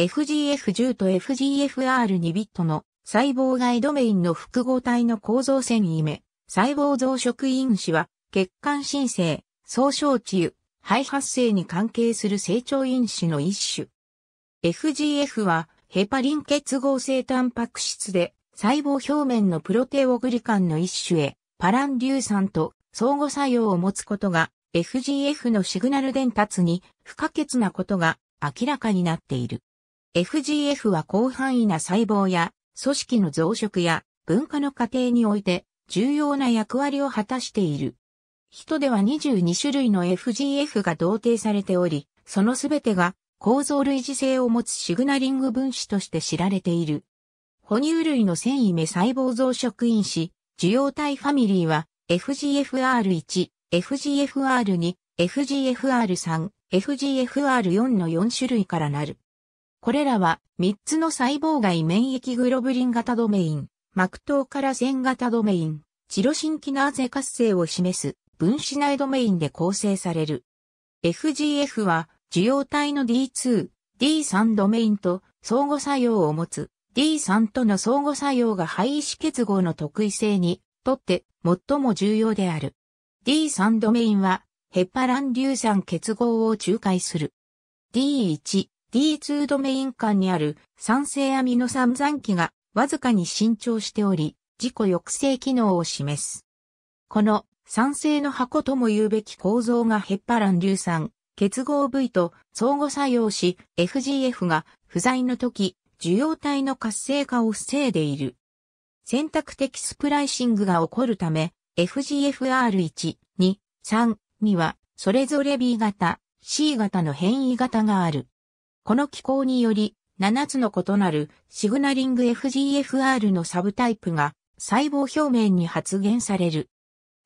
FGF10 と FGFR2 ビットの細胞外ドメインの複合体の構造線維目、細胞増殖因子は血管新生、総小中、肺発生に関係する成長因子の一種。FGF はヘパリン結合性タンパク質で細胞表面のプロテオグリカンの一種へパラン硫酸と相互作用を持つことが FGF のシグナル伝達に不可欠なことが明らかになっている。FGF は広範囲な細胞や組織の増殖や分化の過程において重要な役割を果たしている。人では22種類の FGF が同定されており、そのすべてが構造類似性を持つシグナリング分子として知られている。哺乳類の繊維目細胞増殖因子、受容体ファミリーは FGFR1、FGFR2、FGFR3、FGFR4 の4種類からなる。これらは3つの細胞外免疫グロブリン型ドメイン、膜頭から線型ドメイン、チロシンキナーゼ活性を示す分子内ドメインで構成される。FGF は受容体の D2、D3 ドメインと相互作用を持つ D3 との相互作用が肺子結合の特異性にとって最も重要である。D3 ドメインはヘパラン硫酸結合を仲介する。D1、D2 ドメイン間にある酸性アミノ酸残機がわずかに伸長しており、自己抑制機能を示す。この酸性の箱とも言うべき構造がヘッパラン硫酸結合部位と相互作用し FGF が不在の時受容体の活性化を防いでいる。選択的スプライシングが起こるため、FGFR1、2、3には、それぞれ B 型、C 型の変異型がある。この機構により、7つの異なるシグナリング FGFR のサブタイプが細胞表面に発現される。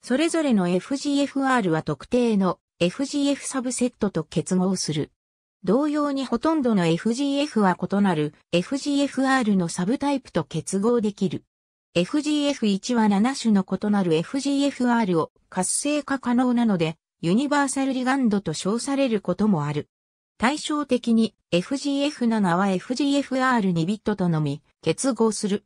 それぞれの FGFR は特定の FGF サブセットと結合する。同様にほとんどの FGF は異なる FGFR のサブタイプと結合できる。FGF1 は7種の異なる FGFR を活性化可能なので、ユニバーサルリガンドと称されることもある。対照的に FGF7 は FGFR2 ビットとのみ結合する。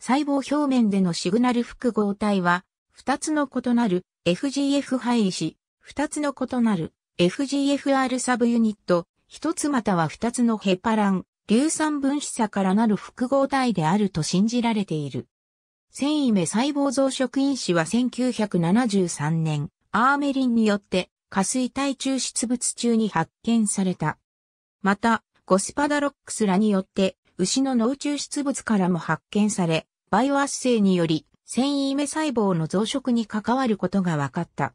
細胞表面でのシグナル複合体は、2つの異なる FGF 配位子、2つの異なる FGFR サブユニット、一つまたは二つのヘパラン、硫酸分子差からなる複合体であると信じられている。繊維目細胞増殖因子は1973年、アーメリンによって下水体抽出物中に発見された。また、ゴスパダロックスらによって牛の脳抽出物からも発見され、バイオ圧生により繊維目細胞の増殖に関わることが分かった。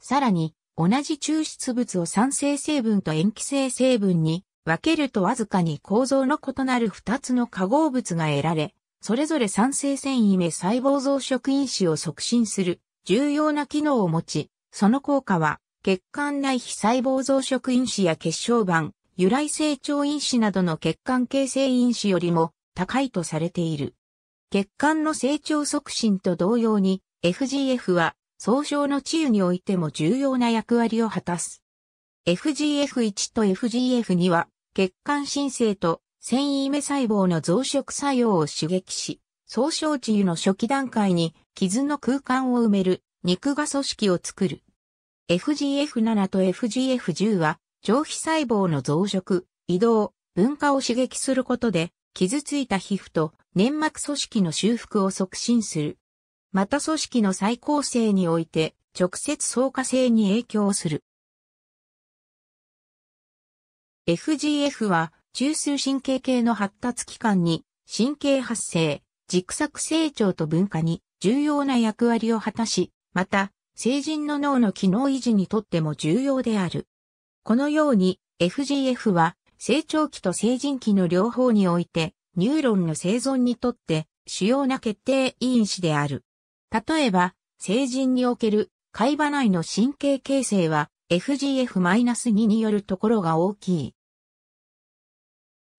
さらに、同じ抽出物を酸性成分と塩基性成分に分けるとわずかに構造の異なる2つの化合物が得られ、それぞれ酸性繊維目細胞増殖因子を促進する重要な機能を持ち、その効果は血管内非細胞増殖因子や血小板、由来成長因子などの血管形成因子よりも高いとされている。血管の成長促進と同様に FGF は総称の治癒においても重要な役割を果たす。FGF1 と FGF2 は血管新生と繊維目細胞の増殖作用を刺激し、総小治癒の初期段階に傷の空間を埋める肉画組織を作る。FGF7 と FGF10 は上皮細胞の増殖、移動、分化を刺激することで傷ついた皮膚と粘膜組織の修復を促進する。また組織の再構成において直接相化性に影響する。FGF は中枢神経系の発達器官に神経発生、軸索成長と分化に重要な役割を果たし、また成人の脳の機能維持にとっても重要である。このように FGF は成長期と成人期の両方においてニューロンの生存にとって主要な決定因子である。例えば、成人における海馬内の神経形成は FGF-2 によるところが大きい。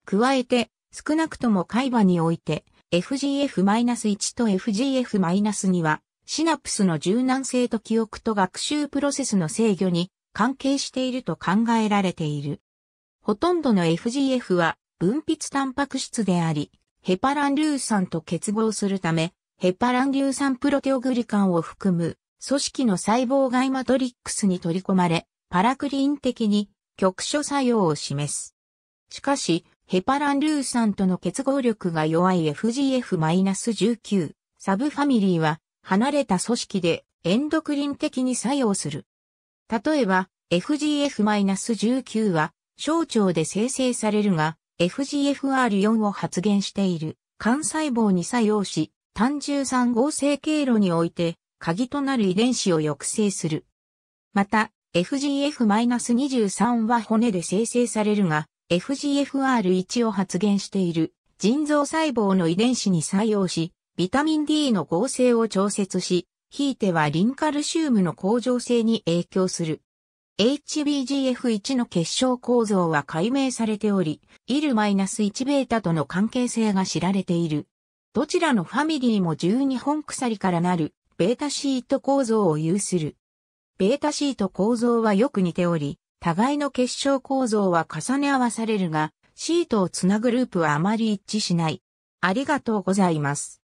加えて、少なくとも海馬において FGF-1 と FGF-2 はシナプスの柔軟性と記憶と学習プロセスの制御に関係していると考えられている。ほとんどの FGF は分泌タンパク質であり、ヘパラン硫酸と結合するため、ヘパラン硫酸プロテオグリカンを含む組織の細胞外マトリックスに取り込まれ、パラクリン的に局所作用を示す。しかし、ヘパラン硫酸との結合力が弱い FGF-19 サブファミリーは離れた組織でエンドクリン的に作用する。例えば FGF-19 は小腸で生成されるが FGFR4 を発現している幹細胞に作用し単純酸合成経路において鍵となる遺伝子を抑制する。また FGF-23 は骨で生成されるが FGFR1 を発現している腎臓細胞の遺伝子に作用し、ビタミン D の合成を調節し、ひいてはリンカルシウムの向上性に影響する。HBGF1 の結晶構造は解明されており、IL-1β との関係性が知られている。どちらのファミリーも12本鎖からなるベータシート構造を有する。ベータシート構造はよく似ており、互いの結晶構造は重ね合わされるが、シートをつなぐループはあまり一致しない。ありがとうございます。